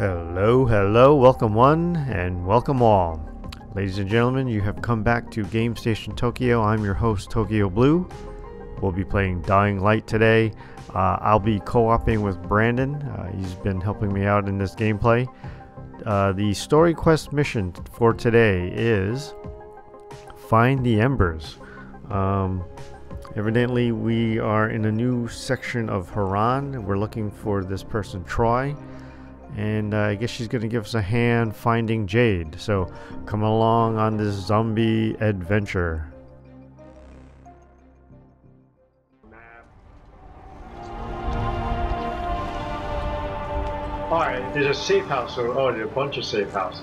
Hello, hello, welcome one, and welcome all. Ladies and gentlemen, you have come back to Game Station Tokyo. I'm your host, Tokyo Blue. We'll be playing Dying Light today. Uh, I'll be co oping with Brandon. Uh, he's been helping me out in this gameplay. Uh, the story quest mission for today is Find the Embers. Um, evidently, we are in a new section of Harran. We're looking for this person, Troy and uh, I guess she's going to give us a hand finding Jade. So come along on this zombie adventure. Alright, there's a safe house, or oh, there's a bunch of safe houses.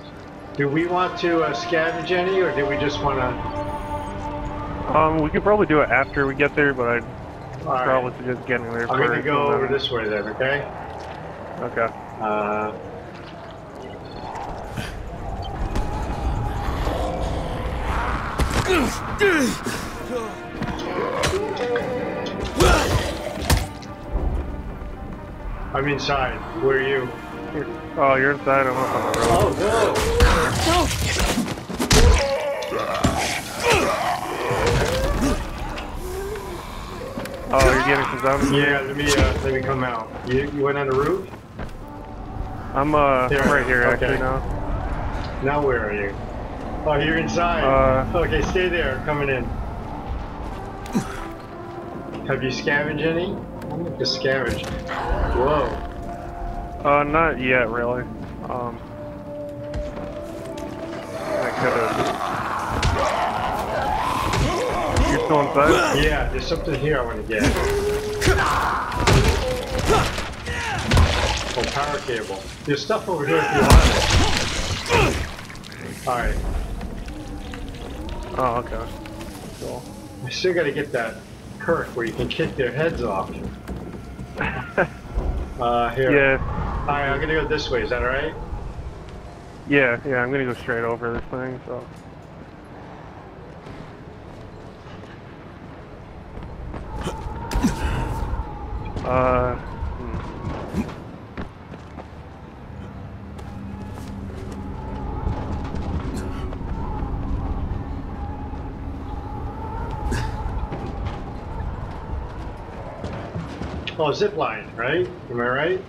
Do we want to uh, scavenge any, or do we just want to... Um, we could probably do it after we get there, but I'd All probably right. suggest getting there I'm first. gonna go over then- this way then, okay? Okay. Uh... I'm inside. Where are you? Oh, you're inside. I'm up on the road. Oh, no! Oh, you're getting some zombies? Yeah, let me, uh, let me come out. You, you went on the roof? I'm uh, Here, I'm right here okay. actually now. Now where are you? Oh, you're inside. Uh, okay, stay there. Coming in. Have you scavenged any? I'm to scavenge. Whoa. Uh, not yet really. Um, I could have. You're still inside? Yeah, there's something here I want to get. Oh, power cable. There's stuff over here if you want it. Alright. Oh, okay. Cool. I still got to get that perk where you can kick their heads off. Uh, here. Yeah, Alright, I'm gonna go this way. Is that alright? yeah, yeah. I'm gonna go straight over this thing. So. Uh. Oh, zip line, right? Am I right?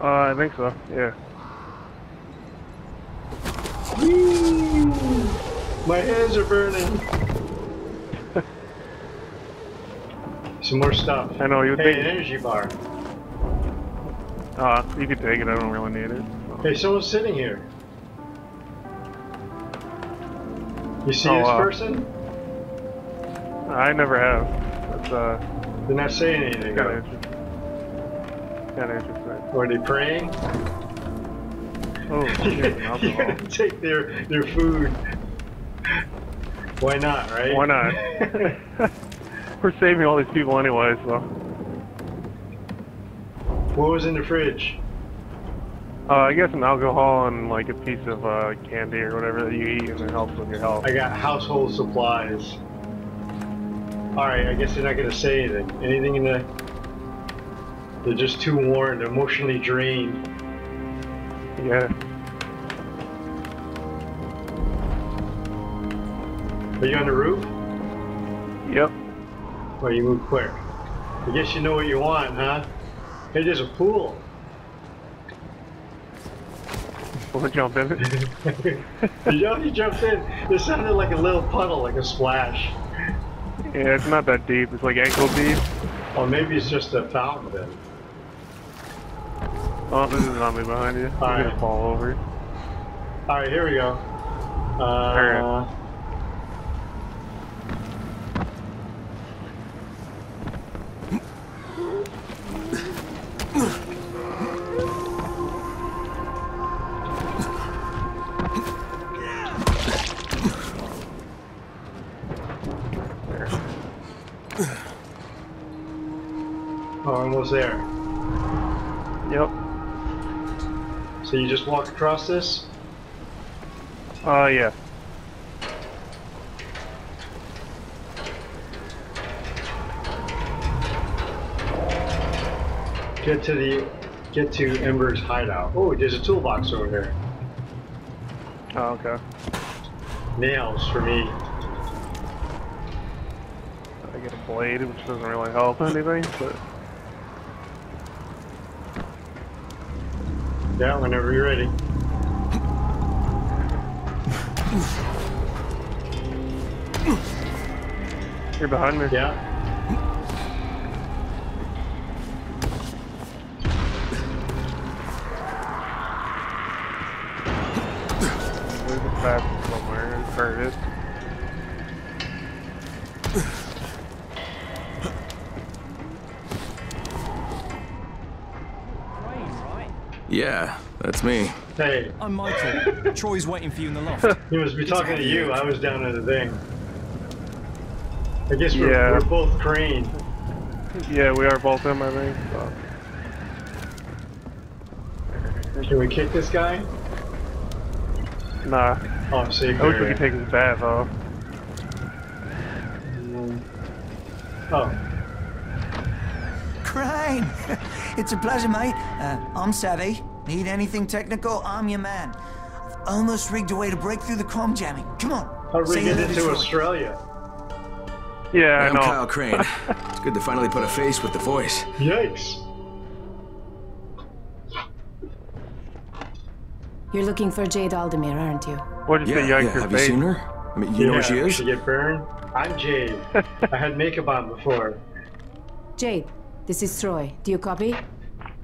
Uh, I think so. Yeah. My hands are burning. Some more stuff. I know you would Hey, think. an energy bar. Uh, you could take it. I don't really need it. so. Hey, someone's sitting here. You see Oh, this wow. person? I never have. That's uh, They're not saying anything. of though. interesting. Kind of interesting. Are they praying? Oh, You're gonna take their their food. Why not, right? Why not? We're saving all these people anyway, so. what was in the fridge? Uh, I guess some alcohol and like a piece of uh, candy or whatever that you eat and it helps with your health. I got household supplies. Alright, I guess they're not gonna say anything. Anything in the... They're just too worn, they're emotionally drained. Yeah. Are you on the roof? Yep. Well, you move quick. I guess you know what you want, huh? Hey, there's a pool. We'll jump in it. you know, you jumped in. It sounded like a little puddle, like a splash. Yeah, it's not that deep. It's like ankle deep. Or maybe it's just a fountain then. Oh, there's a zombie behind you. You're Alright. gonna fall over. Alright, here we go. Uh, Alright. Almost there. Yep. So you just walk across this? Uh, yeah. Get to the get to Ember's hideout. Oh, there's a toolbox over there. Oh, okay. Nails for me. I get a blade, which doesn't really help anything, but Yeah, whenever you're ready. you're behind me. Yeah. There's a fast somewhere. I heard it. Yeah, that's me. Hey, I'm Michael. Troy's waiting for you in the loft. he must be talking to you. I was down at the thing. I guess we're, Yeah. we're both Crane. Yeah, we are both him, I think. So. Can we kick this guy? Nah. Oh, safe I wish we area. could take his bath off. Oh, Crane! It's a pleasure, mate. Uh, I'm savvy. Need anything technical? I'm your man. I've almost rigged a way to break through the crom jamming. Come on. how do we say get to into Troy. Australia? Yeah, I I'm. Kyle Crane. it's good to finally put a face with the voice. Yikes. You're looking for Jade Aldemir, aren't you? What'd you Yeah, say, yeah. yank your Have you seen her? I mean, you know where she Yeah, is? She get burned? I'm Jade. I had makeup on before. Jade, this is Troy. Do you copy?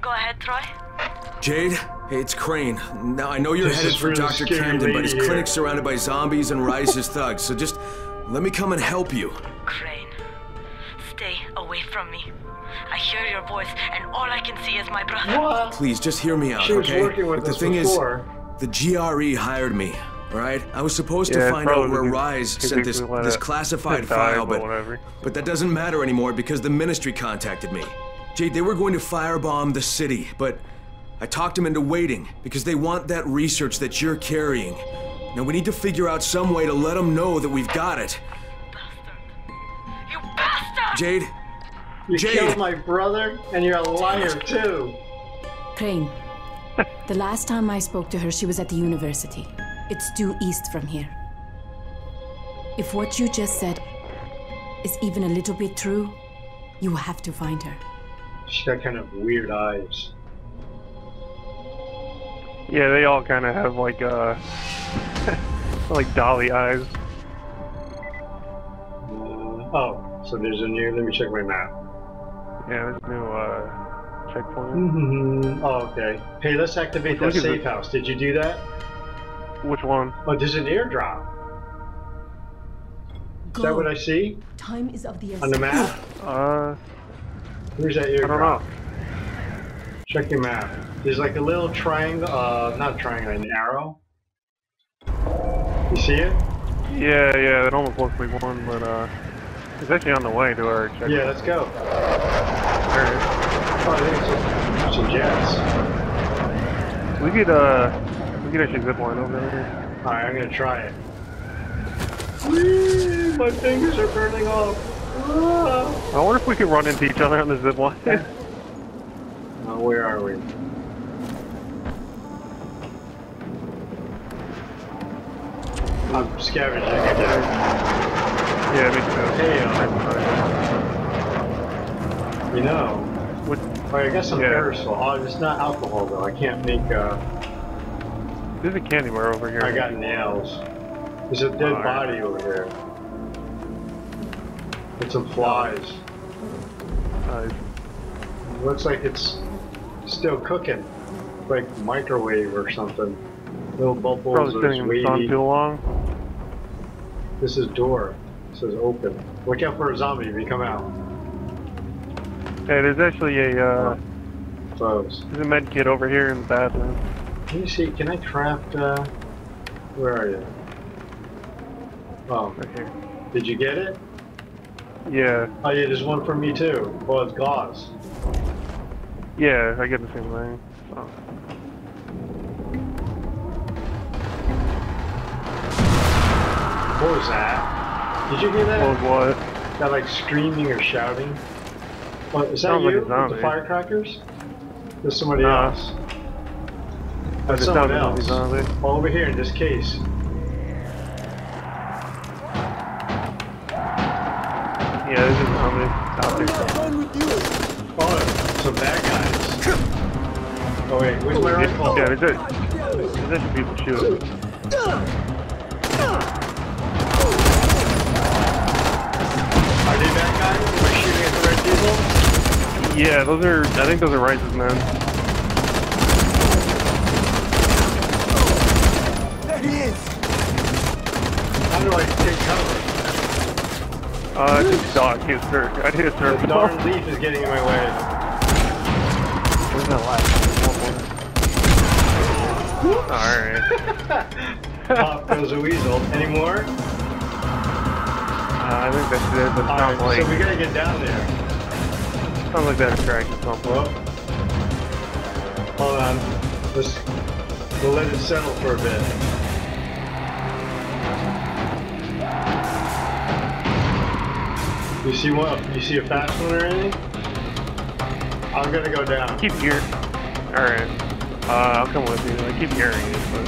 Go ahead, Troy. Jade, hey, it's Crane. Now I know you're This headed for really Dr. Camden, but his here. clinic's surrounded by zombies and Rais's thugs. So just let me come and help you. Crane, stay away from me. I hear your voice, and all I can see is my brother. What? Please, just hear me out, She was okay? working with Look, the thing before. is, the GRE hired me. All right, I was supposed Yeah, to find out where Rais sent this this classified file, but but that doesn't matter anymore because the ministry contacted me. Jade, they were going to firebomb the city, but I talked them into waiting because they want that research that you're carrying. Now we need to figure out some way to let them know that we've got it. Bastard! You bastard! Jade, You Jade. killed my brother, and you're a liar too. Crane. the last time I spoke to her, she was at the university. It's due east from here. If what you just said is even a little bit true, you will have to find her. She's got kind of weird eyes. Yeah, they all kind of have like uh, like dolly eyes. Uh, oh, so there's a new. Let me check my map. Yeah, there's a new uh checkpoint. Mm-hmm. Oh, okay. Hey, let's activate that Look safe house. Did you do that? Which one? Oh, there's an airdrop. Is that what I see Time is of the on the map? Uh, Where's that I don't know. Check your map. There's like a little triangle, uh, not a triangle, an arrow. You see it? Yeah, yeah, it almost looks like one, but uh, it's actually on the way to our checkpoint. Yeah, let's go. There it Oh, I think some jets. We could uh, we could actually zip line over there. Alright, I'm gonna try it. Whee! My fingers are burning off. Ah! I wonder if we could run into each other on the zip line. Oh, where are we? I'm scavenging again. yeah, me too. Hey, uh, you know, What? I got some Yeah. aerosol. Oh, it's not alcohol though. I can't make. Uh, There's a candy bar over here. I got nails. There's a dead body over here. And some flies. Looks like it's still cooking, like microwave or something. Little bubbles. probably sitting in the sun too long. This is door. It says open. Look out for a zombie if you come out. Hey, there's actually a uh, Close. there's a med kit over here in the bathroom. Can you see? Can I craft? Uh, where are you? Oh, Right here. did you get it? Yeah, Oh yeah, there's one for me too. Well, it's gauze. yeah, I get the same thing. So. What was that? Did you hear that? What was what? That like screaming or shouting? Oh, is that Sounds like you a with the firecrackers? There's somebody Nah. else. I That's just someone found else. zombie zombie. Over here in this case. Yeah, there's a zombie out there. Oh, some bad guys. Oh wait, where's my rifle? Yeah, there's a, there's actually people shooting. Are they bad guys? Am I shooting at the red people? Yeah, those are, I think those are Rais's men. There he is. I take cover? Uh, just dog, hit a circle. I hit a The circle. darn leaf is getting in my way. Where's that last? Alright. There was a weasel. Any more? Uh, I think that's it. That Alright, sounds like, so we gotta get down there. sounds like that attracts at some Well, hold on. Let's we'll let it settle for a bit. You see what? You see a fast one or anything? I'm gonna go down. Keep hearing. Alright. Uh, I'll come with you. I keep hearing it, but.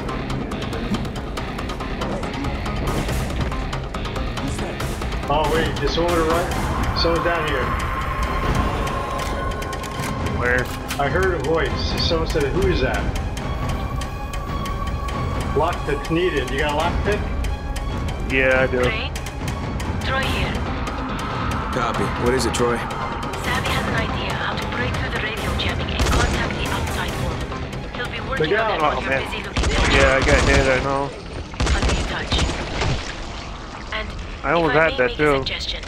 Oh wait, there's someone to right. Someone down here. Where? I heard a voice. Someone said, "Who is that?" Lockpick needed. You got a lockpick? Yeah, I do. Crane? Troy here. Copy. What is it, Troy? Savvy has an idea how to break through the radio jamming and contact the outside world. He'll be working on out. Oh, while Oh, you're man. busy looking for Yeah, I got hit, I know. I'll touch. And I almost had that, too. a suggestion,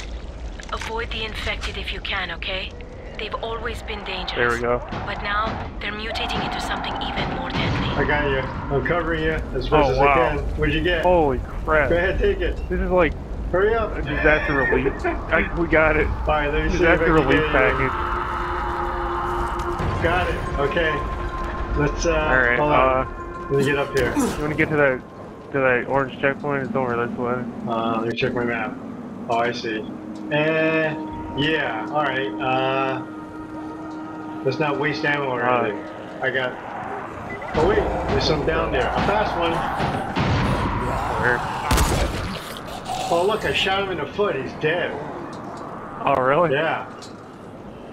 avoid the infected if you can, okay? They've always been dangerous. There we go. But now they're mutating into something even more deadly. I got you. I'm covering you as best Oh, as wow. I can. What'd you get? Holy crap. Go ahead, take it. This is like Hurry up. a disaster relief. I, we got it. All right, let me I Disaster relief package. Got it. Okay. Let's uh. Alright, hold uh, on. Let me get up here. you want to get to that to that orange checkpoint? It's over this way. Uh, let me check my map. Oh, I see. Eh, yeah. All right. Uh, let's not waste ammo or Uh, anything. I got. Oh wait, there's some down there. A fast one. Where? Oh look, I shot him in the foot. He's dead. Oh, really? Yeah.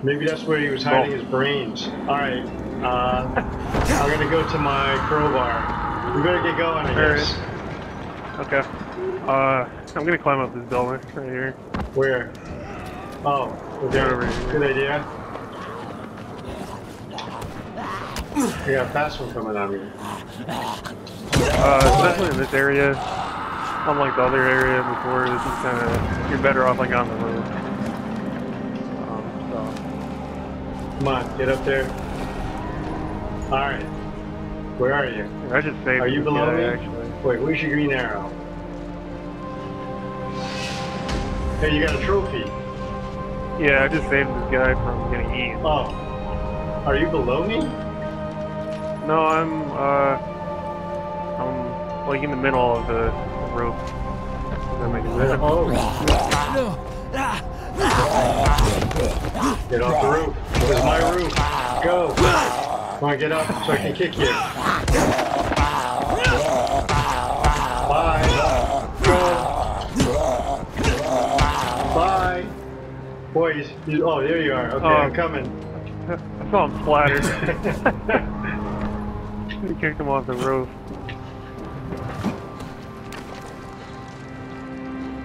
Maybe that's where he was hiding his brains. All right. Uh, I'm gonna go to my crowbar. We better get going, I All right. guess. Okay. Uh, I'm gonna climb up this building right here. Where? Oh, okay. Right over here. Good idea. I got a fast one coming on me. Uh, especially in this area, unlike the other area before, this is kind of you're better off like on the roof. Um, so Come on, get up there. All right. Where are you? I just saved. Are you below guy, me? Actually, Wait, where's your green arrow? Hey, you got a trophy. yeah, I just saved this guy from getting eaten. Oh. Are you below me? No, I'm uh, I'm like in the middle of the that make sense? Oh. Get off the roof. It was my roof. Go. Come on, get up so I can kick you. Bye. Go. Bye. Boys, you, oh, there you are. Okay, Oh. I'm coming. I saw him splatter. he kicked him off the roof.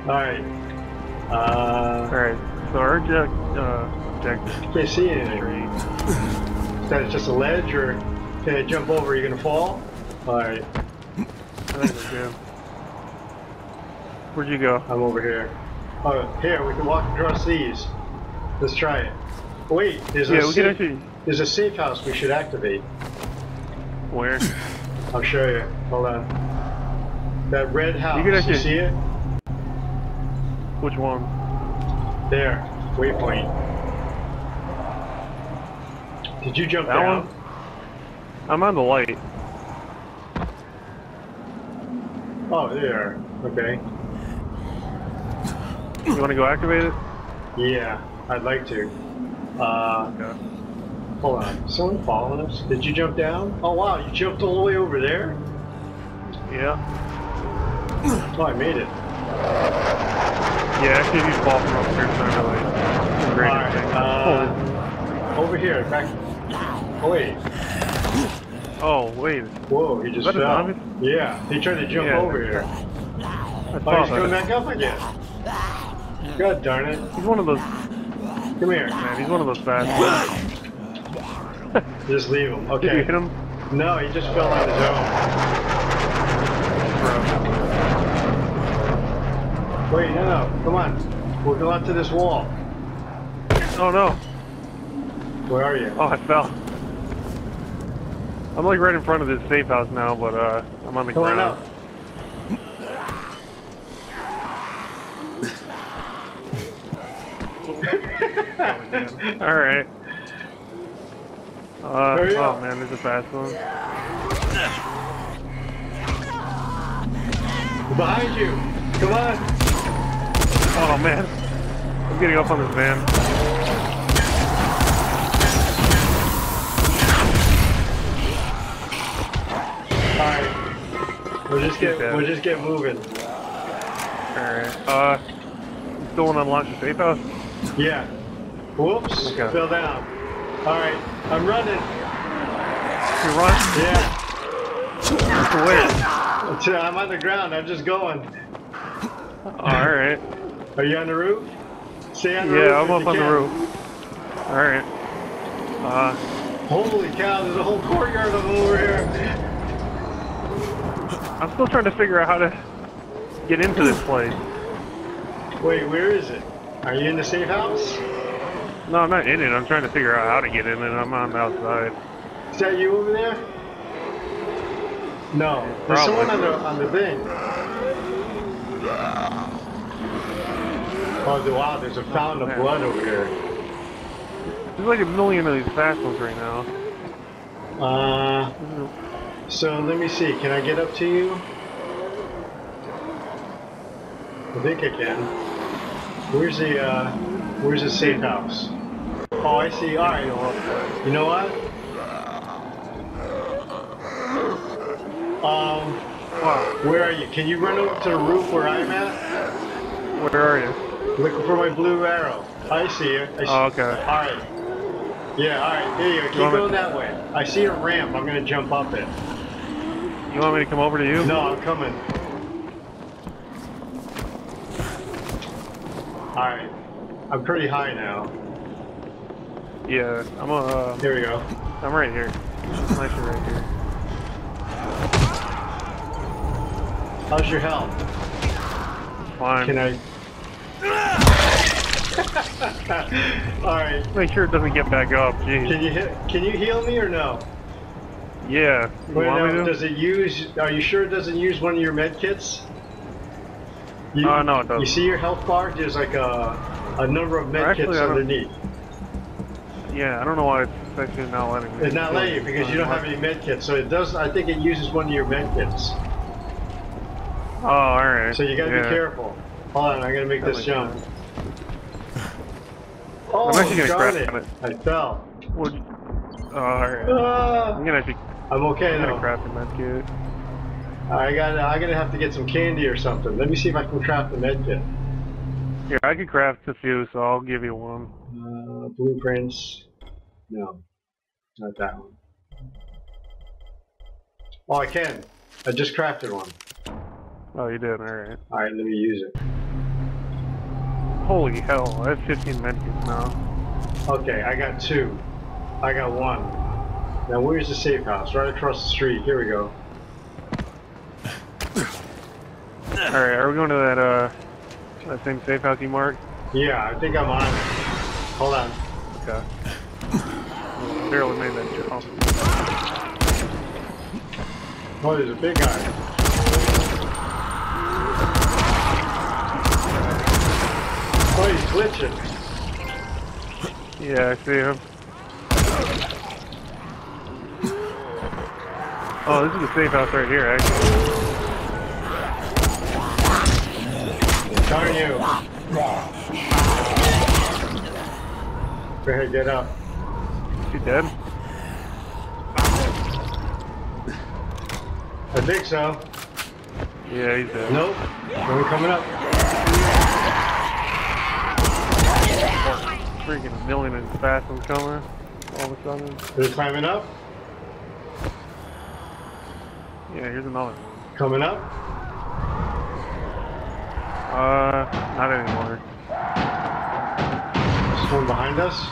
Alright. Uh, Alright, so our object, uh, objective can't see anything. Is that just a ledge or can I jump over? Are you gonna fall? Alright, I think we're good. Where'd you go? I'm over here. Oh, here, we can walk across these. Let's try it. Wait, there's a Yeah, can safe, actually. there's a safe house we should activate. Where? I'll show you. Hold on. That red house, you, can actually- see it? Which one? There, waypoint. Did you jump That down? one? I'm on the light. Oh, there. Okay. You want to go activate it? Yeah, I'd like to. Uh, Okay. Hold on. Someone following us? Did you jump down? Oh wow, you jumped all the way over there? Yeah. Oh, I made it. Yeah, actually, if you fall from up here, it's not really the Alright, thing. uh, over here, back. Oh wait. oh, wait. Whoa, he just Is that a fell. zombie? Yeah, he tried to jump Yeah. over here. I Oh, he's coming back up again. God darn it. He's one of those, Come here. man, he's one of those fast ones. Just leave him. Did you Okay. hit him? No, he just fell on his own. Wait, no, no. Come on. We'll go out to this wall. Oh no. Where are you? Oh, I fell. I'm like right in front of this safe house now, but uh, I'm on the Come on ground. up. All right. Uh, oh up. man, there's a fast one. Behind you. Come on. Oh man, I'm getting up on this van. Alright. We'll just get we'll just get moving. All right. Uh, still want to unlock the safe house? Yeah. Whoops. Okay. Fell down. Alright. I'm running. You run. Yeah. It's- I'm on the ground. I'm just going. All right. Are you on the roof? Stay on the roof. Yeah, I'm up on the roof. All right. Uh, Holy cow, there's a whole courtyard of them over here. I'm still trying to figure out how to get into this place. Wait, where is it? Are you in the safe house? No, I'm not in it. I'm trying to figure out how to get in it. I'm on the outside. Is that you over there? No. There's Probably. someone on the on the thing. Oh wow, there's a fountain of blood over here. There's like a million of these fast ones right now. Uh so let me see, can I get up to you? I think I can. Where's the uh where's the safe house? Oh I see, alright. You know what? Um Wow. Where are you? Can you run up to the roof where I'm at? Where are you? Looking for my blue arrow. I see you. I see. Oh, okay. Alright. Yeah, alright. Here you go. Keep me- going that way. I see a ramp. I'm gonna jump up it. You want me to come over to you? No, I'm coming. Alright. I'm pretty high now. Yeah, I'm uh, Here we go. I'm right here. I'm actually right here. How's your health? Fine. Can I? Alright. Make sure it doesn't get back up. Jeez. Can you can you heal me or no? Yeah. Wait, want no, me to? does it use? Are you sure it doesn't use one of your med kits? You, Uh, no, it doesn't. You see your health bar? There's like a a number of med Actually, kits underneath. Yeah, I don't know why it's actually not letting me. It's not letting you because you don't have any med kits. So it does. I think it uses one of your med kits. Oh, all right. So you gotta yeah. be careful. Hold on, I'm gonna make That this jump. Oh, I'm actually gonna crash it! it. I fell. Would- Oh, all right. Ah, I'm gonna actually I'm okay I'm though. craft a med kit. I got. I'm gonna have to get some candy or something. Let me see if I can craft a med kit. Here, I could craft a few, so I'll give you one. Uh, blueprints. No, not that one. Oh, I can. I just crafted one. Oh, you did. All right. All right, let me use it. Holy hell! I have 15 med kits now. Okay, I got two. I got one. Now, where's the safe house? Right across the street. Here we go. All right. Are we going to that uh that same safe house you marked? Yeah, I think I'm on it. Hold on. Okay. Barely made that jump. Oh, there's a big guy. Oh, he's glitching. Yeah, I see him. Oh, this is the safe house right here, actually. Darn you. Go ahead, get up. She dead? I think so. Yeah, he's dead. Nope. One coming up. Freaking a million and fast ones coming. All of a sudden. They're climbing up. Yeah, here's another one. Coming up. Uh, not anymore. There's one behind us.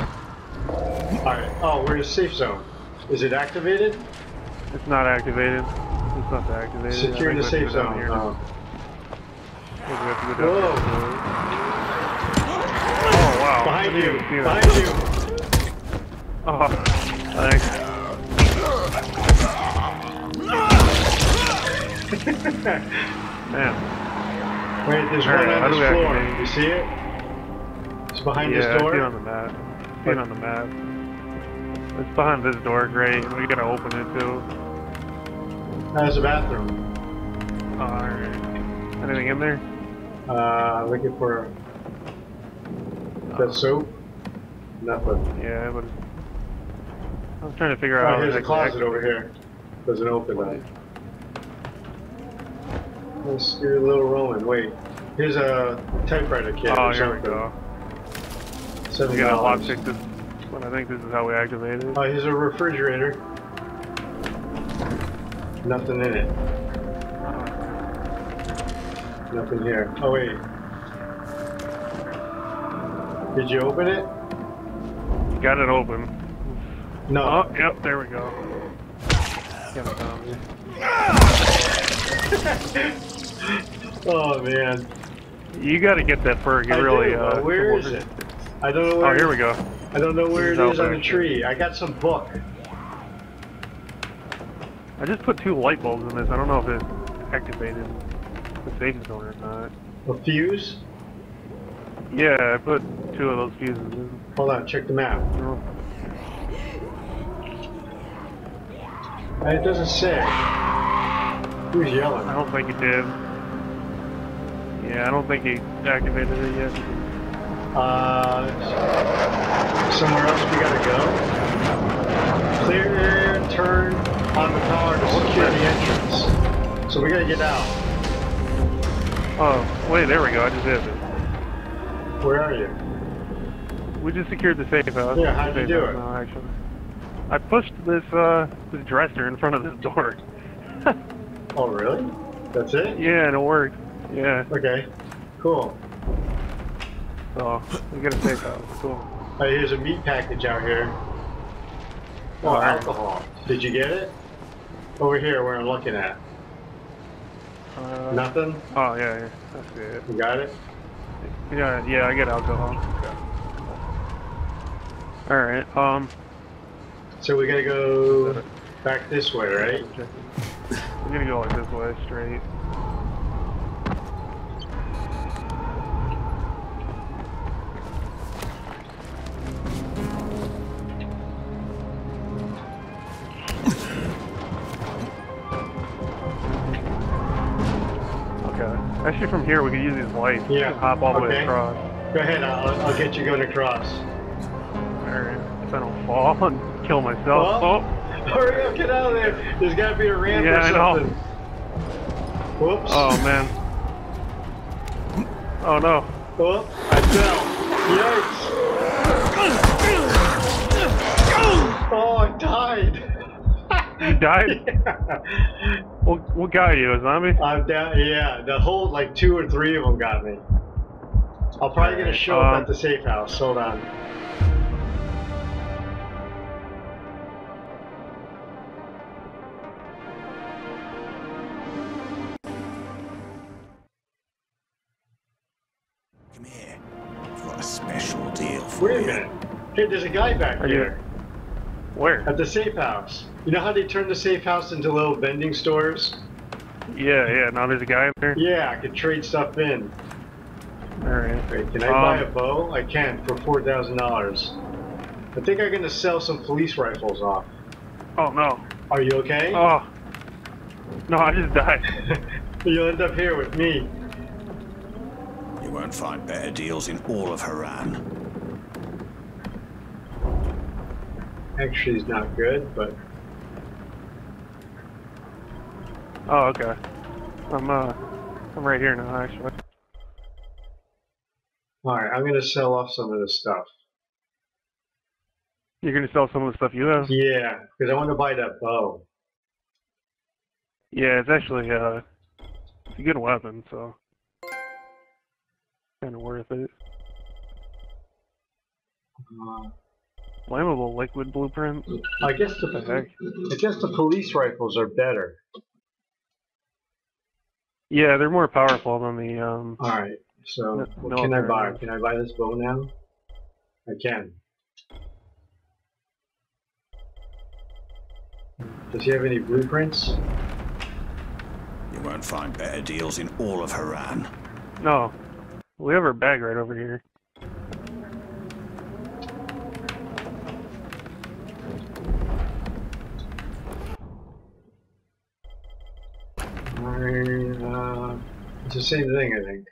Alright. Oh, we're in a safe zone. Is it activated? It's not activated. It's not activated. Think the we have to safe zone. here. Oh. We have to go down Whoa. Oh Behind you! Behind you! Oh, thanks. Man, Wait, there's Alright, one how on this floor. activate? You see it? It's behind yeah, this I see it door. on the map. It on the map. It's behind this door, great. We gotta open it too. How's a bathroom? Alright. Anything in there? Uh, looking for that soap. Nothing. Yeah, but I was trying to figure oh, out. Oh, how here's a closet activate over here. Doesn't open though. Let's do a little rolling. Wait. Here's a typewriter kit Oh, here we go. Seven We gotta dollars. lockpick this, but I think this is how we activate it. Oh, here's a refrigerator. Nothing in it. Oh, Nothing here. Oh wait. Did you open it? Got it open. No. Oh, yep, there we go. Got it found me. Oh man. You gotta get that perk. It I really, do, uh. where is it? I don't know where. Oh, here we go. I don't know where it is on the tree. I got some book. I just put two light bulbs in this. I don't know if it activated the safe zone or not. A fuse. Yeah, I put two of those fuses in. Hold on. Check the map. It doesn't say. Who's yelling? I don't think it did. Yeah, I don't think he activated it yet. Uh, somewhere else we gotta go. Clear turn on the power to secure the entrance. So we gotta get out. Oh, wait, there we go. I just hit it. Where are you? We just secured the safe house. Yeah, how'd you do it? now, actually. I pushed this uh this dresser in front of this door. Oh, really? That's it? yeah, and it worked. Yeah, Okay. Cool. so we got a safe house. Cool. Uh, here's a meat package out here. Oh, Alright. alcohol. Did you get it? Over here, where I'm looking at. Uh, Nothing? Oh yeah, yeah, that's it. You got it? Yeah, yeah, I get alcohol. All right. Um. So we gotta go back this way, right? We're gonna go like this way, straight. Okay. Actually, from here we could use these lights. Yeah, hop all the way across. Go ahead, I'll, I'll get you going across. Alright. If I don't fall and kill myself. Well, oh! Hurry up, get out of there! There's gotta be a ramp Yeah, or I know. something. Whoops. Oh man. Oh no. Oh, I fell. Yikes. Oh, I died. You died? yeah. What, what got you? A zombie? I'm down. Yeah, the whole like two or three of them got me. I'll probably get a show up Um, at the safe house. Hold on. Come here. I've got a special deal for Wait a you. minute. Hey, there's a guy back Are you- here Where? at the safe house. You know how they turn the safe house into little vending stores? Yeah, yeah. Now there's a guy in there. Yeah, I could trade stuff in. Alright. Wait, can I buy a Um, bow? I can for four thousand dollars. I think I'm gonna sell some police rifles off. Oh no. Are you okay? Oh. No, I just died. You'll end up here with me. You won't find better deals in all of Harran. actually it's not good, but Oh, okay. I'm uh, I'm right here now, actually. alright, I'm gonna sell off some of this stuff. You're gonna sell some of the stuff you have? Yeah, because I want to buy that bow. Yeah, it's actually uh, it's a good weapon, so kind of worth it. Uh, Flammable liquid blueprint. I guess the the? I guess the police rifles are better. Yeah, they're more powerful than the um. Alright, so No- what can I buy? ones. Can I buy this bow now? I can. Does he have any blueprints? You won't find better deals in all of Harran. No, we have our bag right over here. Alright, uh, it's the same thing, I think.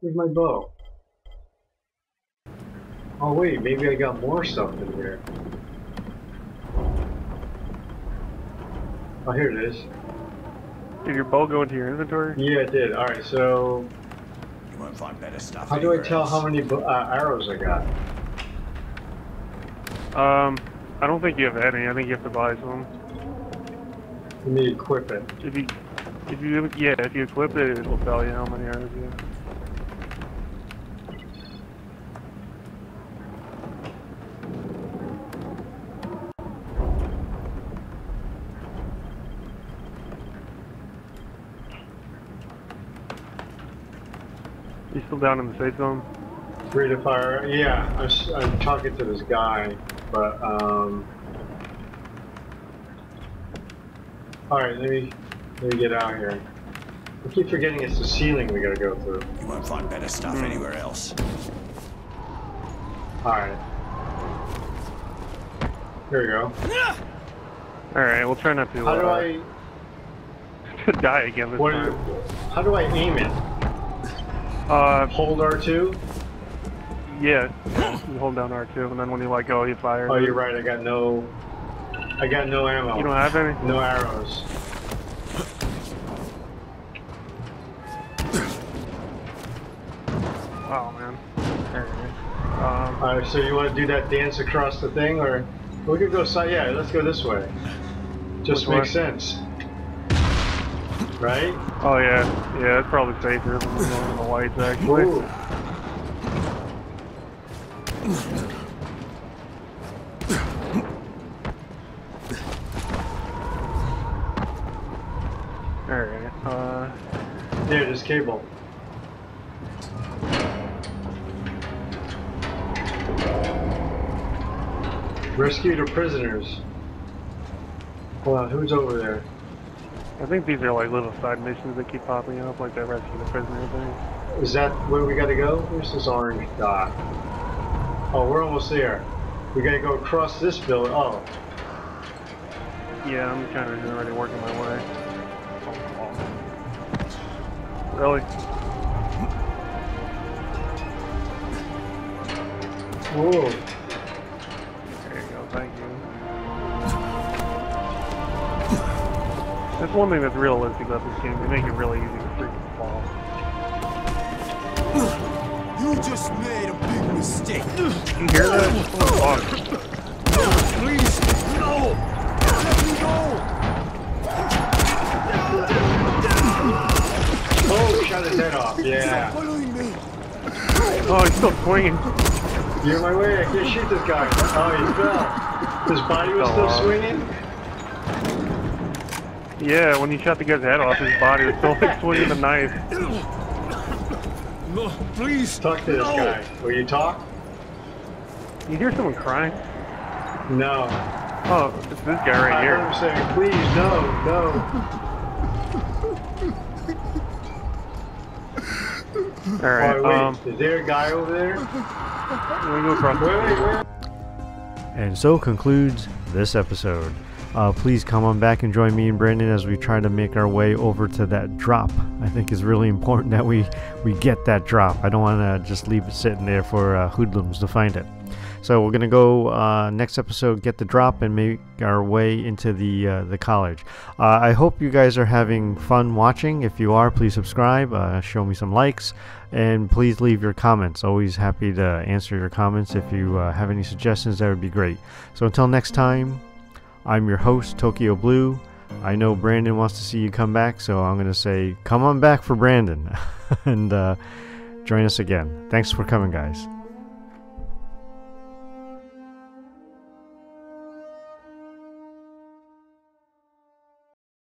Where's my bow? Oh wait, maybe I got more stuff in here. Oh, here it is. Did your bow go into your inventory? Yeah, it did. Alright, so You won't find better stuff. how do I tell else. how many uh, arrows I got? Um, I don't think you have any. I think you have to buy some. Let me equip it. If you, if you, yeah, if you equip it, it'll tell you how many arrows you have. You still down in the safe zone? Free to fire. Yeah, s- I'm talking to this guy, but um. All right, let me let me get out here. I keep forgetting it's the ceiling we gotta go through. You won't find better stuff Hmm. anywhere else. All right. Here we go. Alright, we'll try not to, How do uh, I? to die again this What? time. How do I aim it? Uh, Hold R2. yeah, you hold down R2, and then when you let go, you fire. Oh, you're right. I got no. I got no ammo. You don't have any? No arrows. Um, All right. So you want to do that dance across the thing, or we could go side? Yeah, let's go this way. Just Which makes sense, right? oh, yeah. Yeah, it's probably safer than going in the lights, actually. Ooh. Alright, uh, There, this cable. Rescue the prisoners. Hold on, who's over there? I think these are like little side missions that keep popping up, like that rescue the prisoner thing. Is that where we gotta go? Where's this orange dot? Oh, we're almost there. We gotta go across this building. Oh, Yeah, I'm kind of already working my way. Really? whoa. One thing that's realistic about this game. They make it really easy to freaking fall. You just made a big mistake. You hear that? Oh, Someone talking. Please, no! Let me go! Oh, shot his head off. Yeah. Following me. Oh, he's still swinging. You're in my way. I can't shoot this guy. Oh, he fell. His body was Oh, still wow. swinging? Yeah, when you shot the guy's head off, his body was still like swinging the knife. No, please. Talk to this no. guy. Will you talk? You hear someone crying? No. Oh, it's this guy right I heard here. him saying, please, no, no. Alright, oh, wait. um, Is there a guy over there? let me go across Wait, the wait, wait. And so concludes this episode. Uh, please come on back and join me and Brandon as we try to make our way over to that drop. I think it's really important that we we get that drop. I don't want to just leave it sitting there for uh, hoodlums to find it. So we're gonna go uh, next episode, get the drop, and make our way into the uh, the college. Uh, I hope you guys are having fun watching. If you are, please subscribe, uh, show me some likes, and please leave your comments. Always happy to answer your comments. If you uh, have any suggestions, that would be great. So until next time, I'm your host Tokyo Blue. I know Brandon wants to see you come back, so I'm gonna say, come on back for Brandon, and uh, join us again. Thanks for coming, guys.